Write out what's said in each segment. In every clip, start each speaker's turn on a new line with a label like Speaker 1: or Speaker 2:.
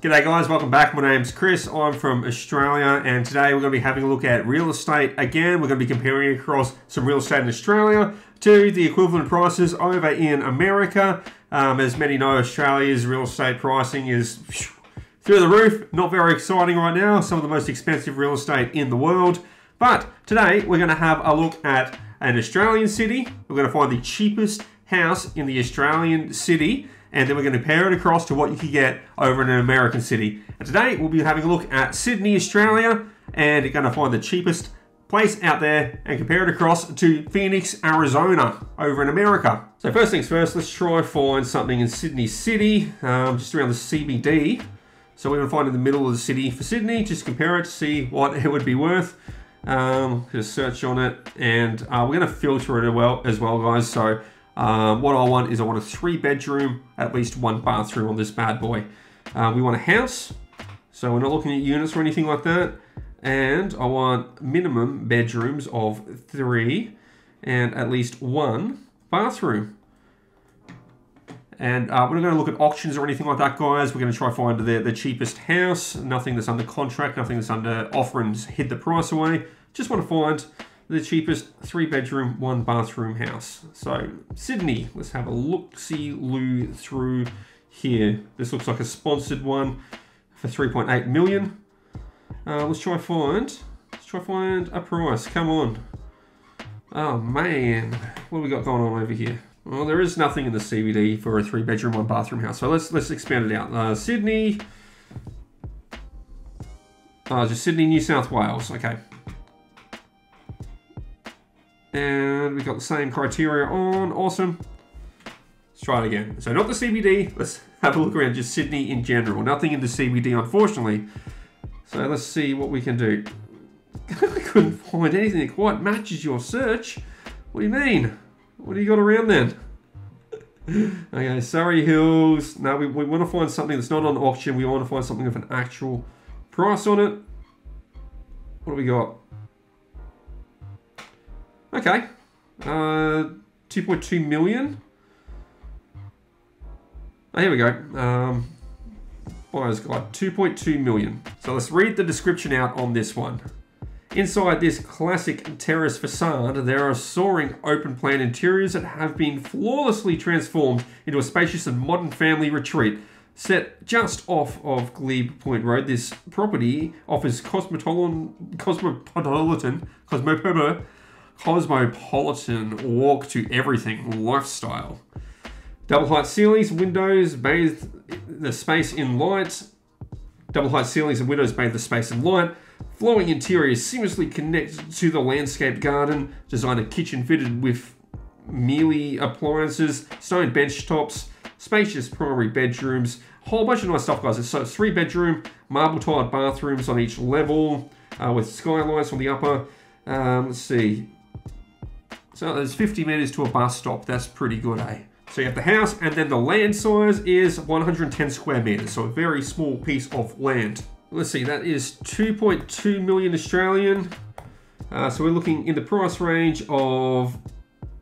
Speaker 1: G'day guys, welcome back. My name's Chris. I'm from Australia and today we're going to be having a look at real estate again. We're going to be comparing across some real estate in Australia to the equivalent prices over in America. Um, as many know, Australia's real estate pricing is through the roof. Not very exciting right now. Some of the most expensive real estate in the world. But today we're going to have a look at an Australian city. We're going to find the cheapest house in the Australian city and then we're going to pair it across to what you can get over in an American city. And today we'll be having a look at Sydney, Australia, and you're going to find the cheapest place out there and compare it across to Phoenix, Arizona over in America. So first things first, let's try find something in Sydney City, um, just around the CBD. So we're going to find in the middle of the city for Sydney, just compare it to see what it would be worth. Um, just search on it, and uh, we're going to filter it well, as well, guys. So um, what I want is I want a three bedroom, at least one bathroom on this bad boy. Uh, we want a house, so we're not looking at units or anything like that. And I want minimum bedrooms of three and at least one bathroom. And uh, we're not going to look at auctions or anything like that, guys. We're going to try find the, the cheapest house, nothing that's under contract, nothing that's under offer and hid the price away. Just want to find the cheapest three bedroom, one bathroom house. So Sydney, let's have a look-see loo through here. This looks like a sponsored one for 3.8 million. Uh, let's try find, let's try find a price, come on. Oh man, what we got going on over here? Well, there is nothing in the CBD for a three bedroom, one bathroom house. So let's let's expand it out. Uh, Sydney, uh, just Sydney, New South Wales. Okay, and we got the same criteria on. Awesome. Let's try it again. So not the CBD. Let's have a look around just Sydney in general. Nothing in the CBD, unfortunately. So let's see what we can do. I couldn't find anything that quite matches your search. What do you mean? What do you got around then? okay, Surry Hills. Now we, we want to find something that's not on auction. We want to find something with an actual price on it. What do we got? Okay. Uh, 2.2 million. Oh, here we go. Um, buyer's guide, 2.2 million. So let's read the description out on this one. Inside this classic terrace facade, there are soaring open plan interiors that have been flawlessly transformed into a spacious and modern family retreat. Set just off of Glebe Point Road, this property offers cosmopolitan, cosmopolitan, cosmopolitan cosmopolitan walk to everything lifestyle. Double height ceilings, windows bathe the space in light. Double height ceilings and windows bathe the space in light. Flowing interiors seamlessly connect to the landscaped garden. Designer kitchen fitted with Miele appliances, stone bench tops, spacious primary bedrooms, whole bunch of nice stuff, guys. So three bedroom, marble tiled bathrooms on each level, uh, with skylights on the upper. Um, let's see, so there's 50 meters to a bus stop. That's pretty good, eh? So you have the house, and then the land size is 110 square meters, so a very small piece of land. Let's see, that is 2.2 million Australian. Uh, so we're looking in the price range of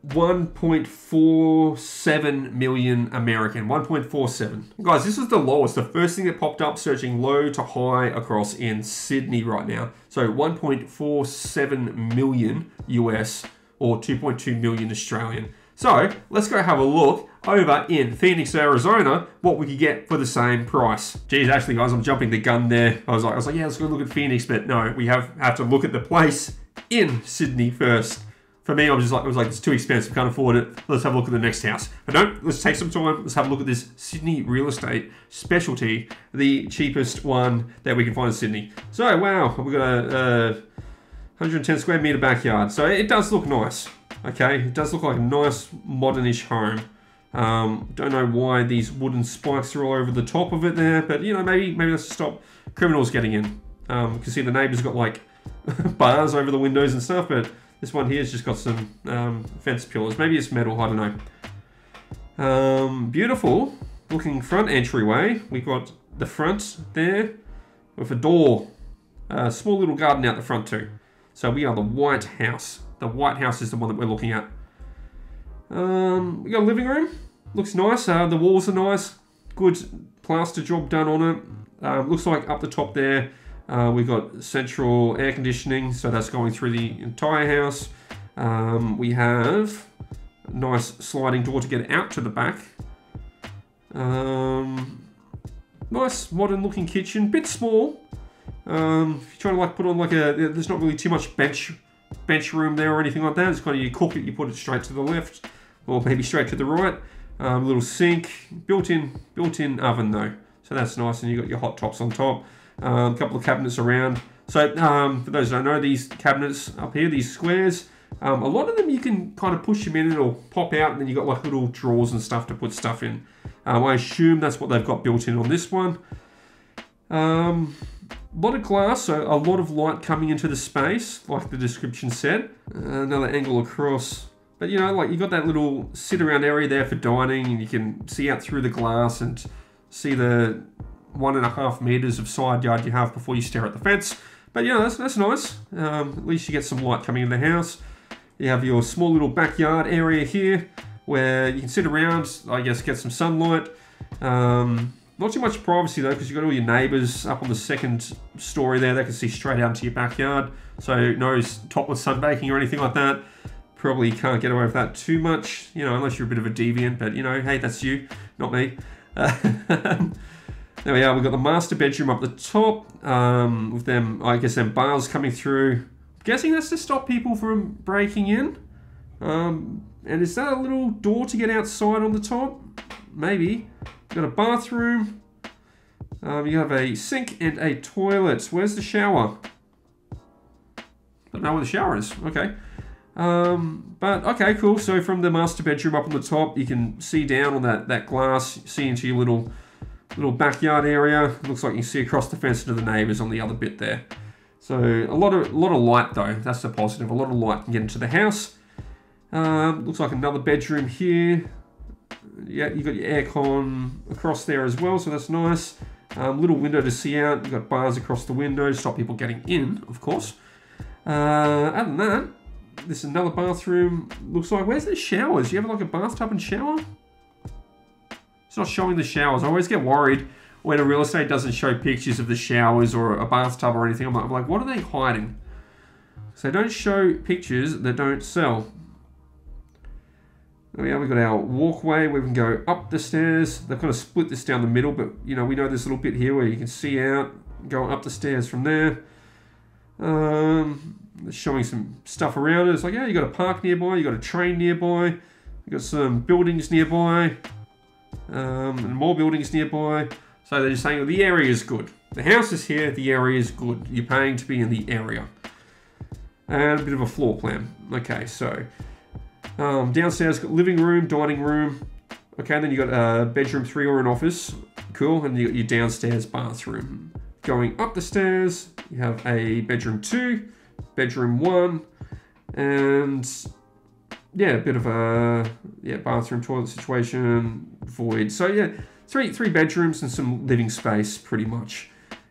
Speaker 1: 1.47 million American, 1.47. Guys, this is the lowest, the first thing that popped up searching low to high across in Sydney right now. So 1.47 million US or 2.2 million Australian. So let's go have a look over in Phoenix, Arizona, what we could get for the same price. Geez, actually, guys, I'm jumping the gun there. I was like, I was like, yeah, let's go look at Phoenix, but no, we have have to look at the place in Sydney first. For me, I was just like, it was like, it's too expensive, can't afford it. Let's have a look at the next house. But no, let's take some time. Let's have a look at this Sydney real estate specialty, the cheapest one that we can find in Sydney. So, wow, we've got a, uh, 110 square meter backyard. So it does look nice. Okay, it does look like a nice modernish home. Um, don't know why these wooden spikes are all over the top of it there, but you know, maybe maybe that's to stop criminals getting in. Um, you can see the neighbor's got like bars over the windows and stuff, but this one here's just got some um, fence pillars. Maybe it's metal, I don't know. Um, beautiful looking front entryway. We've got the front there with a door. A small little garden out the front too. So we are the White House. The White House is the one that we're looking at. Um, we got a living room. Looks nice. Uh, the walls are nice. Good plaster job done on it. Um, looks like up the top there, uh, we've got central air conditioning, so that's going through the entire house. Um, we have a nice sliding door to get out to the back. Um, nice modern looking kitchen, bit small. Um, if you're trying to like put on like a, there's not really too much bench bench room there or anything like that. It's kind of you cook it, you put it straight to the left, or maybe straight to the right. Um, little sink, built-in built-in oven though, so that's nice. And you got your hot tops on top. Um, a couple of cabinets around. So um, for those that don't know, these cabinets up here, these squares, um, a lot of them you can kind of push them in, it'll pop out, and then you got like little drawers and stuff to put stuff in. Um, I assume that's what they've got built in on this one. Um, a lot of glass, so a lot of light coming into the space, like the description said. Uh, another angle across. But you know, like you got that little sit around area there for dining, and you can see out through the glass and see the one and a half meters of side yard you have before you stare at the fence. But yeah, that's, that's nice. Um, at least you get some light coming in the house. You have your small little backyard area here where you can sit around, I guess, get some sunlight. Um, not too much privacy though, because you've got all your neighbours up on the second story there. They can see straight out into your backyard. So no topless sunbaking or anything like that. Probably can't get away with that too much, you know, unless you're a bit of a deviant. But you know, hey, that's you, not me. Uh, there we are. We've got the master bedroom up the top um, with them, I guess, them bars coming through. I'm guessing that's to stop people from breaking in. Um, and is that a little door to get outside on the top? Maybe. Got a bathroom. Um, you have a sink and a toilet. Where's the shower? Don't know where the shower is. Okay. Um, but okay, cool. So from the master bedroom up on the top, you can see down on that, that glass, see into your little little backyard area. Looks like you can see across the fence to the neighbours on the other bit there. So a lot of a lot of light though. That's the positive. A lot of light can get into the house. Um, looks like another bedroom here. Yeah, you've got your aircon across there as well, so that's nice. Um, little window to see out. You've got bars across the window to stop people getting in, of course. Uh, other than that, this is another bathroom. Looks like, where's the showers? You have like a bathtub and shower? It's not showing the showers. I always get worried when a real estate doesn't show pictures of the showers or a bathtub or anything. I'm like what are they hiding? So don't show pictures that don't sell. Oh yeah, we've got our walkway we can go up the stairs. They've kind of split this down the middle, but you know, we know this little bit here where you can see out, go up the stairs from there. Um, showing some stuff around it. It's like, yeah, you got a park nearby, you got a train nearby, you got some buildings nearby, um, and more buildings nearby. So they're just saying, well, the area is good. The house is here, the area is good. You're paying to be in the area. And a bit of a floor plan. Okay, so um, downstairs, got living room, dining room. Okay, then you got a bedroom three or an office. Cool. And you got your downstairs bathroom. Going up the stairs, you have a bedroom two, bedroom one, and yeah, a bit of a yeah bathroom toilet situation, void. So yeah, three three bedrooms and some living space, pretty much.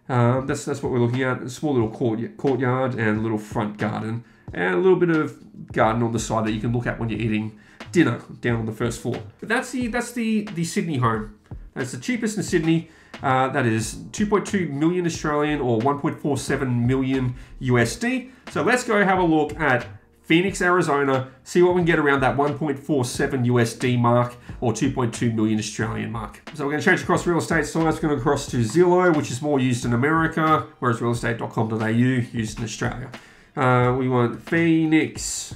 Speaker 1: Um, that's that's what we're looking at. A small little court, courtyard and a little front garden and a little bit of garden on the side that you can look at when you're eating dinner down on the first floor. But that's the that's the the Sydney home. That's the cheapest in Sydney. Uh, that is 2.2 million Australian or 1.47 million USD. So let's go have a look at Phoenix, Arizona, see what we can get around that 1.47 USD mark or 2.2 million Australian mark. So we're going to change across real estate sites. We're going to cross to Zillow, which is more used in America, whereas realestate.com.au used in Australia. Uh, we want Phoenix.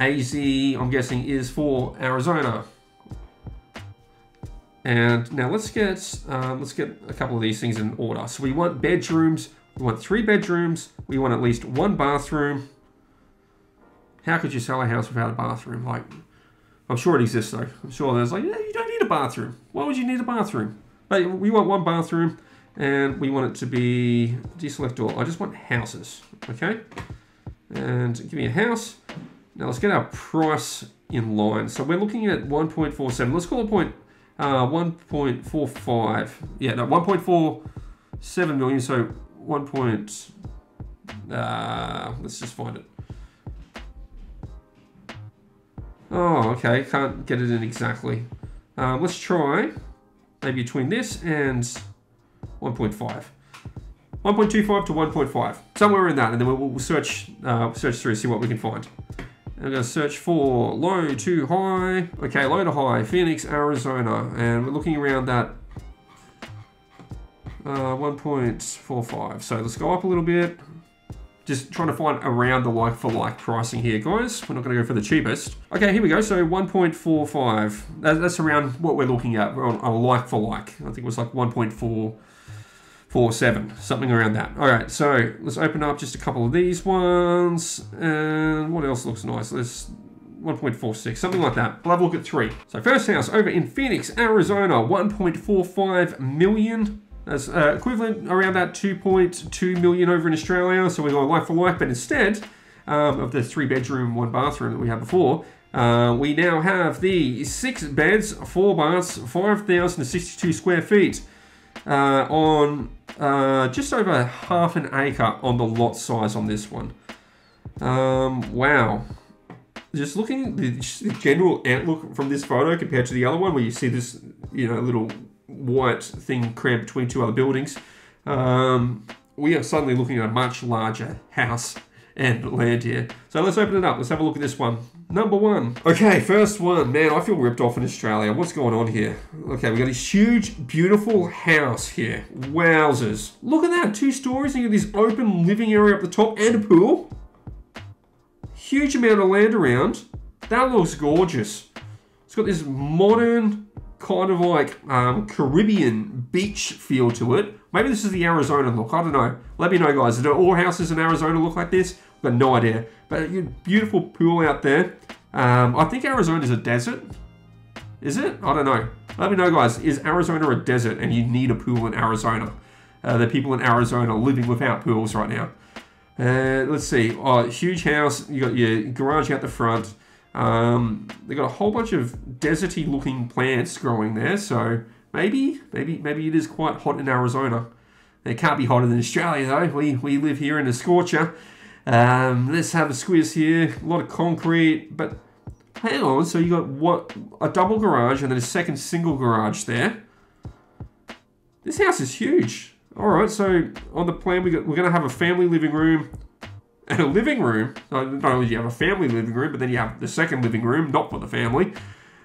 Speaker 1: AZ, I'm guessing, is for Arizona. And now let's get um, let's get a couple of these things in order. So we want bedrooms. We want three bedrooms. We want at least one bathroom. How could you sell a house without a bathroom? Like, I'm sure it exists though. I'm sure there's like, yeah, you don't need a bathroom. Why would you need a bathroom? But we want one bathroom and we want it to be deselect all. I just want houses, okay? And give me a house. Now let's get our price in line. So we're looking at 1.47. Let's call it point uh, 1.45. Yeah, no, 1.47 million. So 1. Point, uh, let's just find it. Oh, okay. Can't get it in exactly. Uh, let's try maybe between this and 1.5. 1.25 to 1.5, somewhere in that, and then we'll, we'll search uh, search through, see what we can find. I'm to search for low to high. Okay, low to high, Phoenix, Arizona, and we're looking around that uh, 1.45. So let's go up a little bit. Just trying to find around the like for like pricing here, guys. We're not going to go for the cheapest. Okay, here we go. So 1.45. That's around what we're looking at on a like for like. I think it was like 1.447, something around that. All right, so let's open up just a couple of these ones. And what else looks nice? Let's 1.46, something like that. We'll have a look at three. So first house over in Phoenix, Arizona, 1.45 million. That's uh, equivalent around that 2.2 million over in Australia. So we're going like for like, but instead um, of the three bedroom, one bathroom that we had before, uh, we now have the six beds, four baths, 5,062 square feet uh, on uh, just over half an acre on the lot size on this one. Um, wow. Just looking the, just the general outlook from this photo compared to the other one, where you see this, you know, little white thing crammed between two other buildings, um, we are suddenly looking at a much larger house and land here. So let's open it up. Let's have a look at this one. Number one. Okay, first one. Man, I feel ripped off in Australia. What's going on here? Okay, we got this huge, beautiful house here. Wowzers. Look at that. Two stories and you got this open living area up the top and a pool. Huge amount of land around. That looks gorgeous. It's got this modern kind of like um, Caribbean beach feel to it. Maybe this is the Arizona look. I don't know. Let me know, guys. Do all houses in Arizona look like this? I've got no idea. But a beautiful pool out there. Um, I think Arizona is a desert. Is it? I don't know. Let me know, guys. Is Arizona a desert and you need a pool in Arizona? Uh, the people in Arizona living without pools right now. Uh, let's see. Oh, huge house. You got your garage out the front. Um, they got a whole bunch of deserty looking plants growing there, so maybe, maybe, maybe it is quite hot in Arizona. It can't be hotter than Australia though. We, we live here in a scorcher. Um, let's have a squeeze here. A lot of concrete, but hang on. So you got what a double garage and then a second single garage there. This house is huge. All right, so on the plan we got, we're going to have a family living room, and a living room. not only do you have a family living room, but then you have the second living room, not for the family.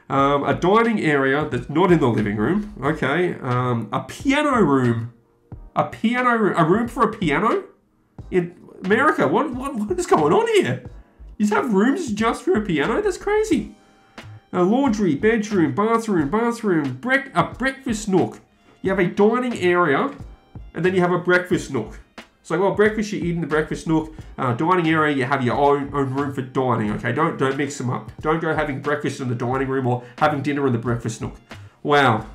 Speaker 1: Um, a dining area that's not in the living room. Okay. Um, a piano room. A piano room. A room for a piano? America, what, what, what is going on here? You have rooms just for a piano? That's crazy. A laundry, bedroom, bathroom, bathroom, brec a breakfast nook. You have a dining area, and then you have a breakfast nook. So, well, breakfast you eat in the breakfast nook. Uh, dining area you have your own own room for dining. Okay, don't don't mix them up. Don't go having breakfast in the dining room or having dinner in the breakfast nook. Wow,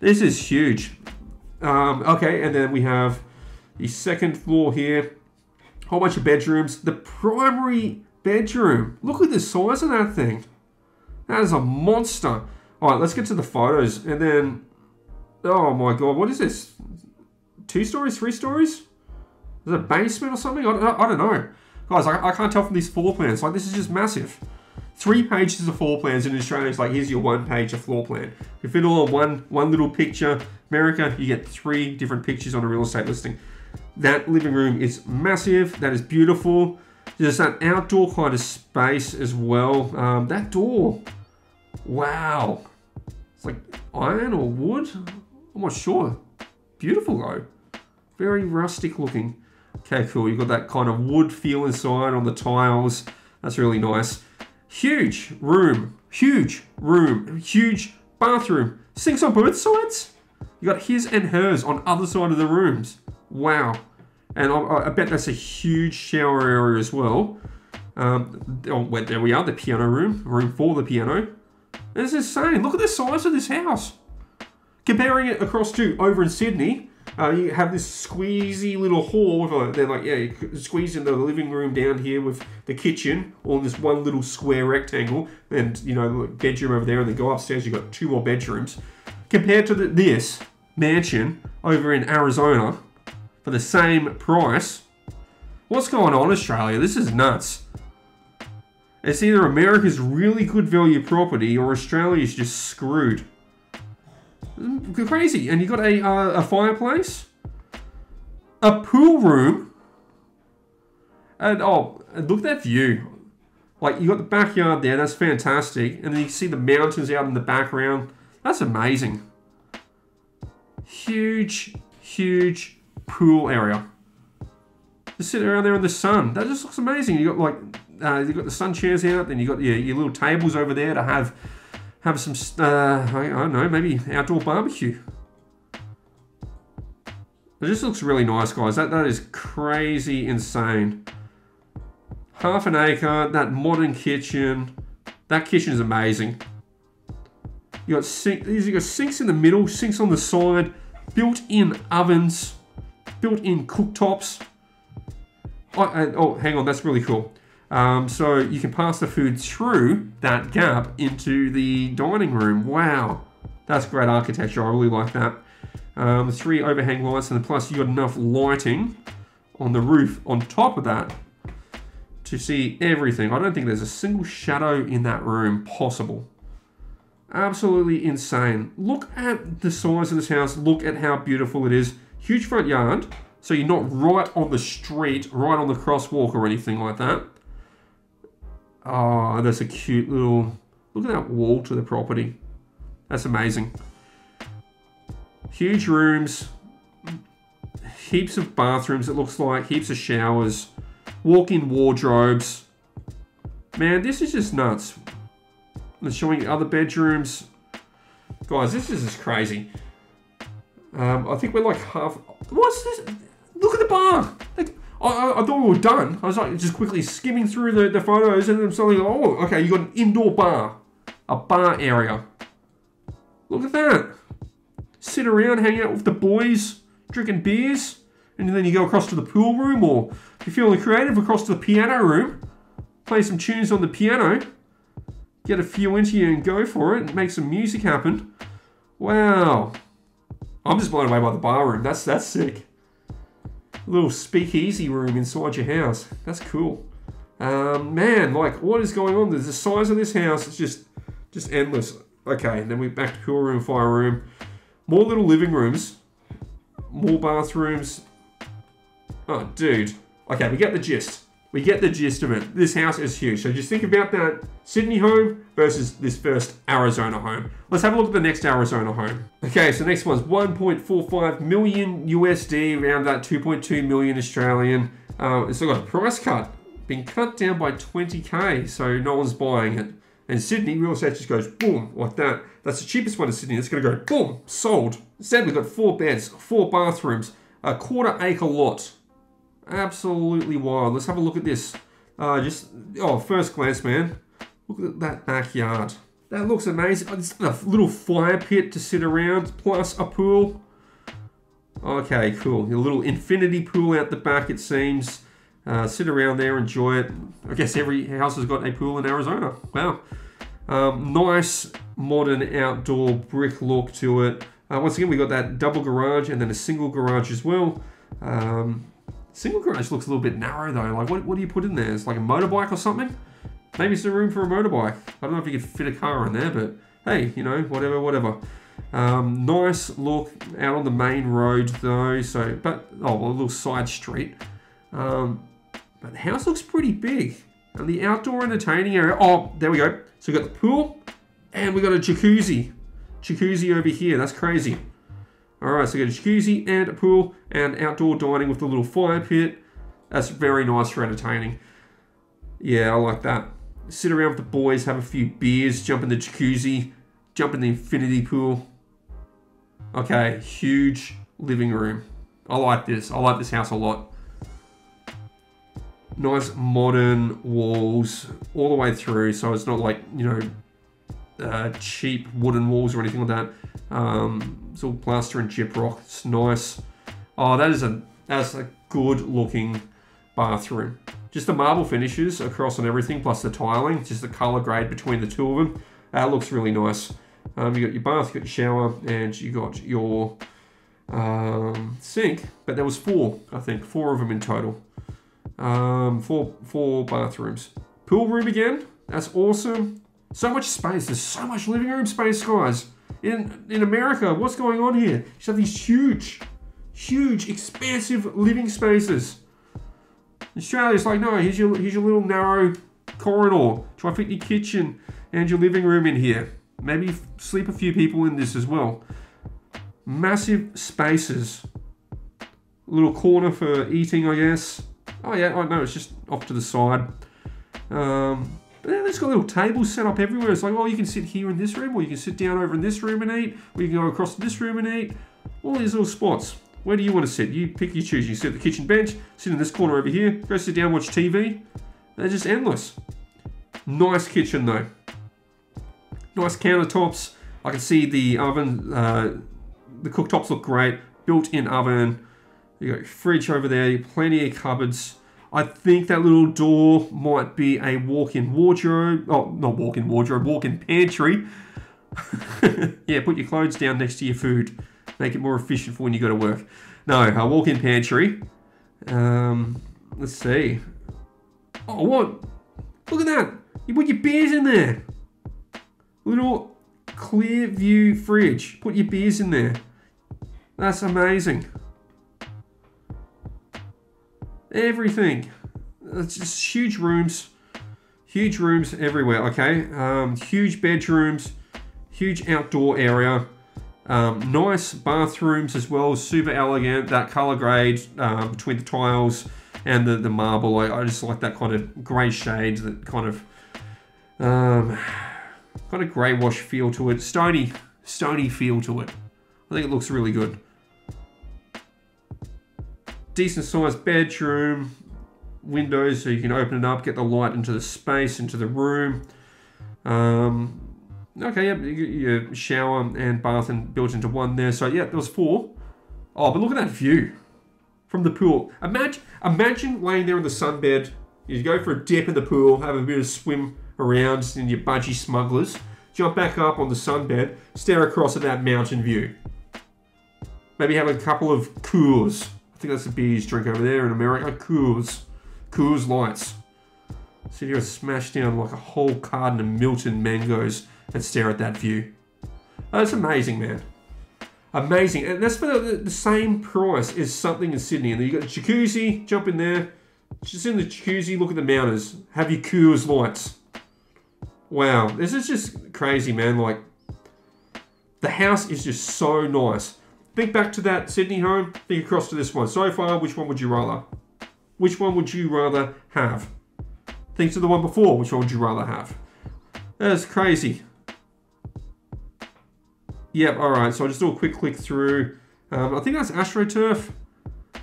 Speaker 1: this is huge. Um, okay, and then we have the second floor here. Whole bunch of bedrooms. The primary bedroom. Look at the size of that thing. That is a monster. All right, let's get to the photos, and then. Oh my god, what is this? Two stories, three stories? Is it a basement or something? I, I, I don't know. Guys, I, I, can't tell from these floor plans. Like, this is just massive. Three pages of floor plans in Australia. It's like, here's your one page of floor plan. You fit all on one, one little picture. America, you get three different pictures on a real estate listing. That living room is massive. That is beautiful. There's that outdoor kind of space as well. Um, that door, wow. It's like iron or wood. I'm not sure. Beautiful though. Very rustic looking. Okay, cool. You've got that kind of wood feel inside on the tiles. That's really nice. Huge room. Huge room. Huge bathroom. Sinks on both sides. You got his and hers on other side of the rooms. Wow. And I, I bet that's a huge shower area as well. Um, oh, well, there we are, the piano room. Room for the piano. This is insane. Look at the size of this house. Comparing it across to over in Sydney, uh, you have this squeezy little hall with a, they're like, yeah, you squeeze in the living room down here with the kitchen, all in this one little square rectangle, and, you know, bedroom over there, and then go upstairs, you've got two more bedrooms. Compared to the, this mansion over in Arizona for the same price, what's going on, Australia? This is nuts. It's either America's really good value property or Australia's just screwed. Crazy. And you got a, uh, a fireplace, a pool room, and oh, look at that view. Like you got the backyard there, that's fantastic. And then you see the mountains out in the background. That's amazing. Huge, huge pool area. Just sit around there in the sun. That just looks amazing. You got like uh, you got the sun chairs out, then you got your, your little tables over there to have have some uh, I, I don't know, maybe outdoor barbecue. It just looks really nice, guys. That that is crazy insane. Half an acre, that modern kitchen. That kitchen is amazing. You got sink, you got sinks in the middle, sinks on the side, built-in ovens, built-in cooktops. Oh, and- oh, hang on, that's really cool. Um, so you can pass the food through that gap into the dining room. Wow, that's great architecture. I really like that. Um, three overhang lights, and plus you got enough lighting on the roof on top of that to see everything. I don't think there's a single shadow in that room possible. Absolutely insane. Look at the size of this house. Look at how beautiful it is. Huge front yard. So you're not right on the street, right on the crosswalk or anything like that. Oh, that's a cute little... Look at that wall to the property. That's amazing. Huge rooms. Heaps of bathrooms, it looks like. Heaps of showers. Walk-in wardrobes. Man, this is just nuts. And showing other bedrooms. Guys, this is just crazy. Um, I think we're like half. What's this? Look at the bar. Like, I, I, thought we were done. I was like just quickly skimming through the, the photos, and then suddenly, oh, okay, you got an indoor bar, a bar area. Look at that. Sit around, hang out with the boys, drinking beers, and then you go across to the pool room, or if you're feeling creative, across to the piano room, play some tunes on the piano get a few into you and go for it and make some music happen. Wow. I'm just blown away by the bar room. That's that's sick. A little speakeasy room inside your house. That's cool. Um, man, like what is going on? There's the size of this house. It's just just endless. Okay, and then we back to pool room, fire room, more little living rooms, more bathrooms. Oh, dude. Okay, we get the gist. We get the gist of it. This house is huge. So just think about that Sydney home versus this first Arizona home. Let's have a look at the next Arizona home. Okay, so next one's 1.45 million USD, around that 2.2 million Australian. Uh, it's got a price cut, been cut down by 20k, so no one's buying it. And Sydney, real estate just goes boom, like that. That's the cheapest one in Sydney. It's going to go boom, sold. Instead, we've got four beds, four bathrooms, a quarter acre lot. Absolutely wild. Let's have a look at this. Uh, just, oh, first glance, man. Look at that backyard. That looks amazing. Oh, a little fire pit to sit around, plus a pool. Okay, cool. A little infinity pool out the back, it seems. Uh, sit around there, enjoy it. I guess every house has got a pool in Arizona. Wow. Um, nice modern outdoor brick look to it. Uh, once again, we got that double garage and then a single garage as well. Um, single garage looks a little bit narrow though. Like, what, what do you put in there? It's like a motorbike or something? Maybe the room for a motorbike. I don't know if you could fit a car in there, but hey, you know, whatever, whatever. Um, nice look out on the main road though. So, but oh, a little side street. Um, but the house looks pretty big. And the outdoor entertaining area. Oh, there we go. So we got the pool, and we got a jacuzzi. Jacuzzi over here. That's crazy. All right, so got a jacuzzi and a pool and outdoor dining with a little fire pit. That's very nice for entertaining. Yeah, I like that. Sit around with the boys, have a few beers, jump in the jacuzzi, jump in the infinity pool. Okay, huge living room. I like this. I like this house a lot. Nice modern walls all the way through, so it's not like, you know, uh, cheap wooden walls or anything like that. Um, it's all plaster and gyprock. It's nice. Oh, that is a that's a good looking bathroom. Just the marble finishes across on everything, plus the tiling, just the color grade between the two of them. That looks really nice. Um, you got your bath, you got your shower, and you got your um, sink. But there was four, I think, four of them in total. Um, four four bathrooms. Pool room again. That's awesome. So much space. There's so much living room space, guys. In in America, what's going on here? You have these huge, huge, expansive living spaces. Australia Australia's like, no, here's your here's your little narrow corridor. Try fit your kitchen and your living room in here. Maybe sleep a few people in this as well. Massive spaces. Little corner for eating, I guess. Oh yeah, I know, it's just off to the side. Um, but then it's got little tables set up everywhere. It's like, oh, you can sit here in this room, or you can sit down over in this room and eat, or you can go across to this room and eat. All these little spots. Where do you want to sit? You pick, you choose. You sit at the kitchen bench, sit in this corner over here, go sit down, watch TV. They're just endless. Nice kitchen though. Nice countertops. I can see the oven, uh, the cooktops look great. Built-in oven. You got fridge over there, plenty of cupboards. I think that little door might be a walk-in wardrobe. Oh, not walk-in wardrobe, walk-in pantry. yeah, put your clothes down next to your food. Make it more efficient for when you go to work. No, a walk-in pantry. Um, let's see. Oh, what? Look at that. You put your beers in there. Little clear view fridge. Put your beers in there. That's amazing. Everything. It's just huge rooms. Huge rooms everywhere, okay? Um, huge bedrooms. Huge outdoor area. Um, nice bathrooms as well. Super elegant. That color grade uh, between the tiles and the, the marble. I, I just like that kind of grey shades, that kind of um, kind of grey wash feel to it. Stony, stony feel to it. I think it looks really good decent sized bedroom, windows so you can open it up, get the light into the space, into the room. Um, okay, yeah, your shower and bath and built into one there. So yeah, there was four. Oh, but look at that view from the pool. Imagine, imagine laying there in the sunbed. You go for a dip in the pool, have a bit of swim around in your budgie smugglers, jump back up on the sunbed, stare across at that mountain view. Maybe have a couple of Coors think that's the beers drink over there in America. Coors. Coors Lights. Sit here and smash down like a whole carton of Milton mangoes and stare at that view. Oh, that's amazing, man. Amazing. And that's for the, the, same price as something in Sydney. And then you got the jacuzzi, jump in there. Just in the jacuzzi, look at the mountains. Have your Coors Lights. Wow. This is just crazy, man. Like, the house is just so nice. Think back to that Sydney home, think across to this one. So far, which one would you rather? Which one would you rather have? Think to the one before, which one would you rather have? That's crazy. Yep, alright, so I'll just do a quick click through. Um, I think that's AstroTurf.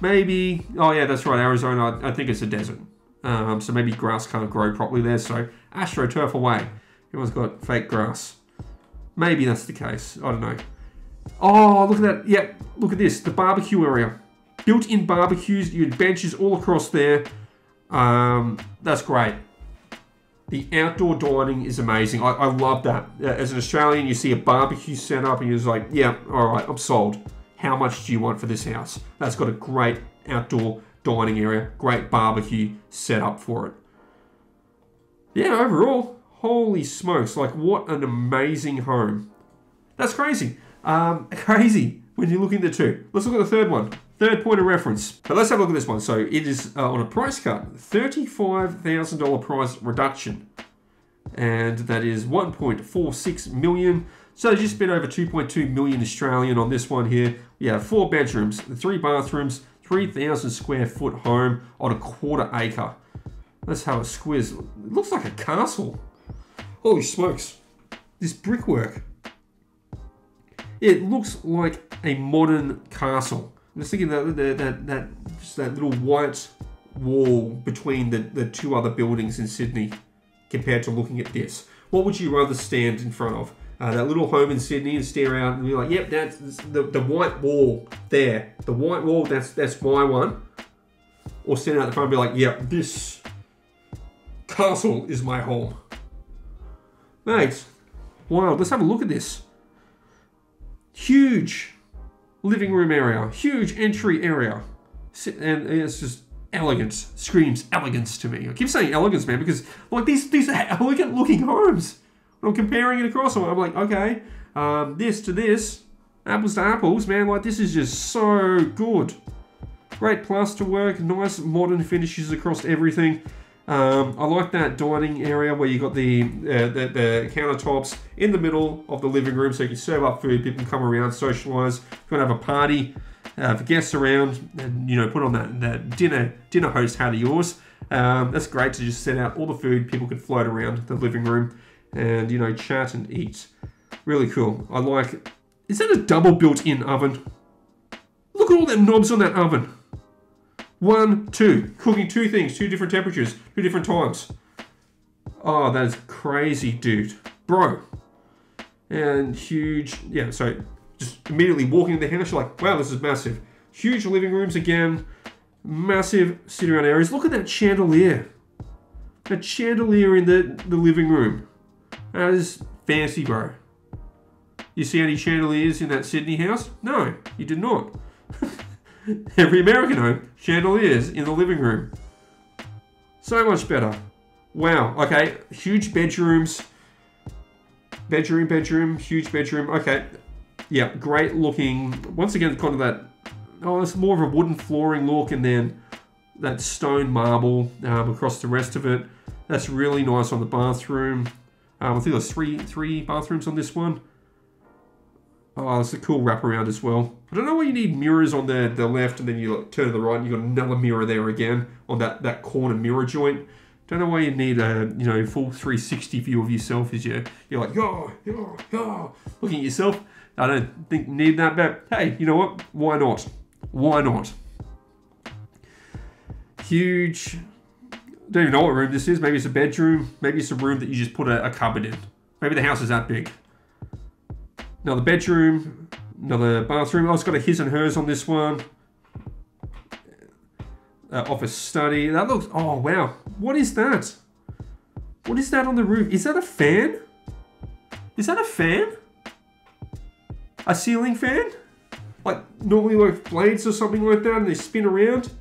Speaker 1: Maybe, oh yeah, that's right, Arizona, I, think it's a desert. Um, so maybe grass can't grow properly there, so AstroTurf away. Everyone's got fake grass. Maybe that's the case, I don't know. Oh, look at that. Yeah, look at this. The barbecue area. Built-in barbecues, you had benches all across there. Um, that's great. The outdoor dining is amazing. I, I love that. As an Australian, you see a barbecue set up and you're like, yeah, all right, I'm sold. How much do you want for this house? That's got a great outdoor dining area, great barbecue set up for it. Yeah, overall, holy smokes, like what an amazing home. That's crazy. Um, crazy when you look into two. Let's look at the third one. Third point of reference. But let's have a look at this one. So it is uh, on a price cut, $35,000 price reduction. And that is 1.46 million. So just spent over 2.2 million Australian on this one here. Yeah, four bedrooms, three bathrooms, 3,000 square foot home on a quarter acre. Let's have a squiz. It looks like a castle. Holy smokes. This brickwork. It looks like a modern castle. I'm just thinking that that that, that just that little white wall between the, the two other buildings in Sydney compared to looking at this. What would you rather stand in front of? Uh, that little home in Sydney and stare out and be like, yep, that's the, the white wall there. The white wall, that's that's my one. Or stand out the front and be like, yep, this castle is my home. Mate, wow, let's have a look at this. Huge living room area, huge entry area. And it's just elegance, screams elegance to me. I keep saying elegance, man, because like these these elegant looking homes. When I'm comparing it across, I'm like, okay, um, this to this, apples to apples, man, like this is just so good. Great plaster work, nice modern finishes across everything. Um, I like that dining area where you got the, uh, the, the countertops in the middle of the living room, so you can serve up food. People can come around, socialise. If you want to have a party, uh, guests around, and you know, put on that, that dinner dinner host hat of yours. Um, that's great to just set out all the food. People could float around the living room, and you know, chat and eat. Really cool. I like. Is that a double built-in oven? Look at all them knobs on that oven. One, two. Cooking two things, two different temperatures, two different times. Oh, that is crazy, dude. Bro. And huge, yeah, so just immediately walking in the house, you're like, wow, this is massive. Huge living rooms again, massive sitting around areas. Look at that chandelier. That chandelier in the, the living room. That is fancy, bro. You see any chandeliers in that Sydney house? No, you did not. Every American home, chandeliers in the living room. So much better. Wow, okay, huge bedrooms. Bedroom, bedroom, huge bedroom. Okay, yeah, great looking. Once again, kind of that, oh, it's more of a wooden flooring look and then that stone marble um, across the rest of it. That's really nice on the bathroom. Um, I think there's three three bathrooms on this one. Oh, that's a cool wraparound as well. I don't know why you need mirrors on the, the left and then you turn to the right and you've got another mirror there again on that, that corner mirror joint. Don't know why you need a you know full 360 view of yourself as you you're like yo yo yo looking at yourself. I don't think need that, but hey, you know what? Why not? Why not? Huge. Don't even know what room this is. Maybe it's a bedroom. Maybe it's a room that you just put a, a cupboard in. Maybe the house is that big. Another bedroom, another bathroom. Oh, it's got a his and hers on this one. Uh, office study. That looks. Oh wow. What is that? What is that on the roof? Is that a fan? Is that a fan? A ceiling fan? Like normally like blades or something like that, and they spin around.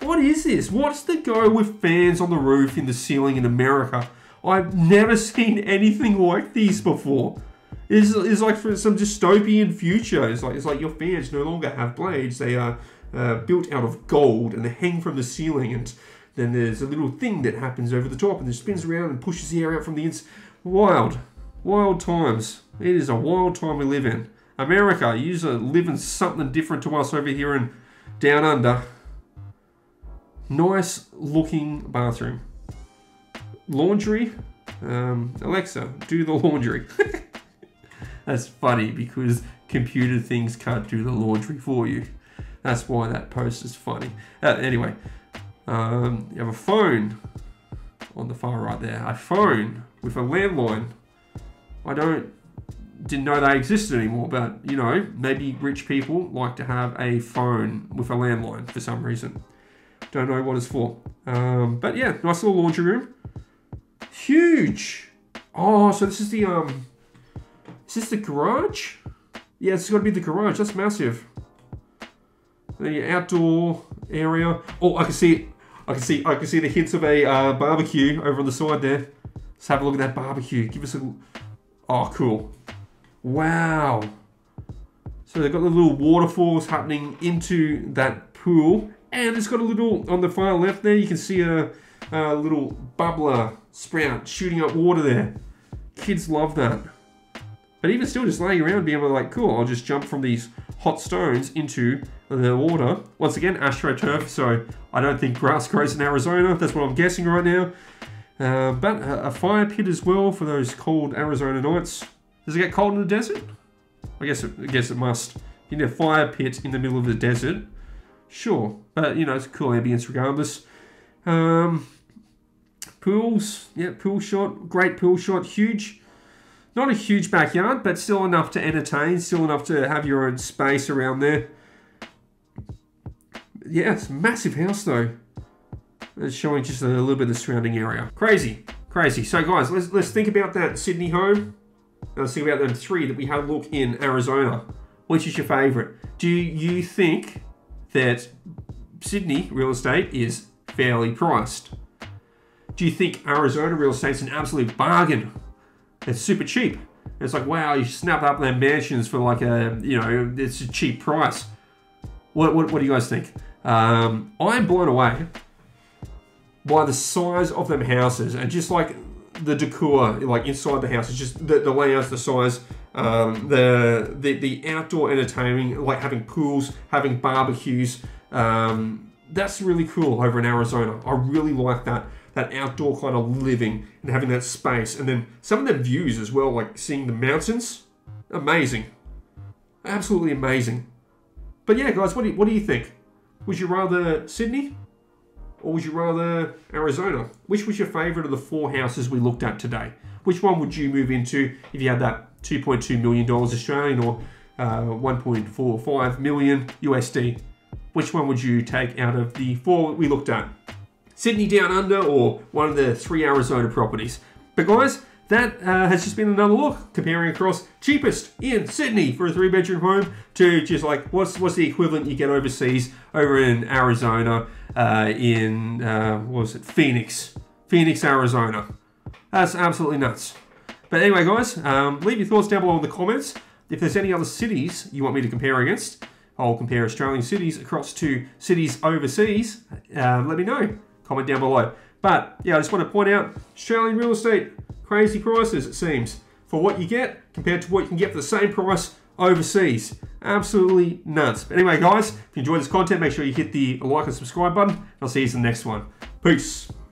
Speaker 1: What is this? What's the go with fans on the roof in the ceiling in America? I've never seen anything like these before. It's, like for some dystopian future. It's like it's like your fans no longer have blades. They are uh, built out of gold and they hang from the ceiling. And then there's a little thing that happens over the top and it spins around and pushes the air out from the inside. Wild, wild times. It is a wild time we live in. America, you are living something different to us over here in down under. Nice looking bathroom. Laundry. Um, Alexa, do the laundry. That's funny because computer things can't do the laundry for you. That's why that post is funny. Uh, anyway, um, you have a phone on the far right there. A phone with a landline. I don't didn't know they existed anymore, but you know, maybe rich people like to have a phone with a landline for some reason. Don't know what it's for. Um, but yeah, nice little laundry room. Huge. Oh, so this is the um is this the garage? Yeah, it's got to be the garage. That's massive. The outdoor area. Oh, I can see. I can see. I can see the hints of a uh, barbecue over on the side there. Let's have a look at that barbecue. Give us a. Oh, cool. Wow. So they've got the little waterfalls happening into that pool, and it's got a little on the far left there. You can see a, a little bubbler sprout shooting up water there. Kids love that. But even still, just laying around, being able to like, cool, I'll just jump from these hot stones into the water. Once again, astroturf, so I don't think grass grows in Arizona. That's what I'm guessing right now. Uh, but a, a, fire pit as well for those cold Arizona nights. Does it get cold in the desert? I guess it, I guess it must. You need a fire pit in the middle of the desert. Sure, but you know it's cool ambience regardless. Um, pools, yeah, pool shot, great pool shot, huge not a huge backyard, but still enough to entertain, still enough to have your own space around there. Yeah, it's massive house though. It's showing just a little bit of the surrounding area. Crazy, crazy. So guys, let's, let's think about that Sydney home. Let's think about them three that we had a look in Arizona. Which is your favorite? Do you think that Sydney real estate is fairly priced? Do you think Arizona real estate is an absolute bargain? It's super cheap. It's like, wow, you snap up their mansions for like a, you know, it's a cheap price. What, what, what do you guys think? Um, I'm blown away by the size of them houses and just like the decor, like inside the house, it's just the, the layouts, the size, um, the, the the outdoor entertaining, like having pools, having barbecues. Um, that's really cool over in Arizona. I really like that that outdoor kind of living and having that space, and then some of the views as well, like seeing the mountains. Amazing, absolutely amazing. But yeah, guys, what do you, what do you think? Would you rather Sydney or would you rather Arizona? Which was your favourite of the four houses we looked at today? Which one would you move into if you had that $2.2 million Australian or uh, 1.45 million USD? Which one would you take out of the four we looked at? Sydney Down Under or one of the three Arizona properties? But guys, that uh, has just been another look comparing across cheapest in Sydney for a three bedroom home to just like what's what's the equivalent you get overseas over in Arizona uh, in uh, what was it? Phoenix. Phoenix Arizona. That's absolutely nuts. But anyway guys um, leave your thoughts down below in the comments. If there's any other cities you want me to compare against I'll compare Australian cities across to cities overseas. Uh, let me know comment down below but yeah I just want to point out Australian real estate Crazy prices, it seems, for what you get compared to what you can get for the same price overseas. Absolutely nuts. But anyway, guys, if you enjoyed this content, make sure you hit the like and subscribe button. I'll see you in the next one. Peace.